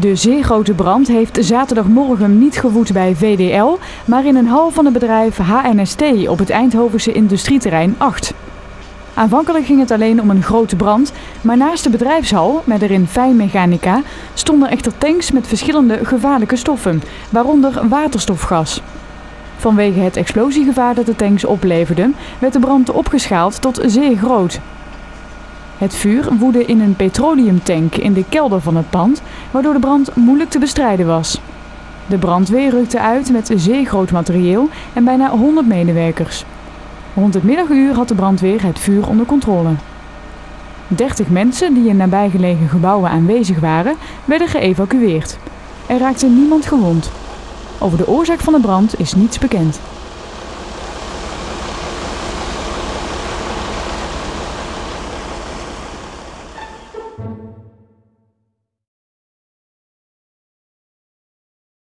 De zeer grote brand heeft zaterdagmorgen niet gewoed bij VDL, maar in een hal van het bedrijf HNST op het Eindhovense industrieterrein 8. Aanvankelijk ging het alleen om een grote brand, maar naast de bedrijfshal, met erin fijnmechanica, stonden echter tanks met verschillende gevaarlijke stoffen, waaronder waterstofgas. Vanwege het explosiegevaar dat de tanks opleverden, werd de brand opgeschaald tot zeer groot. Het vuur woedde in een petroleumtank in de kelder van het pand, waardoor de brand moeilijk te bestrijden was. De brandweer rukte uit met zeer materieel en bijna 100 medewerkers. Rond het middaguur had de brandweer het vuur onder controle. 30 mensen die in nabijgelegen gebouwen aanwezig waren, werden geëvacueerd. Er raakte niemand gewond. Over de oorzaak van de brand is niets bekend.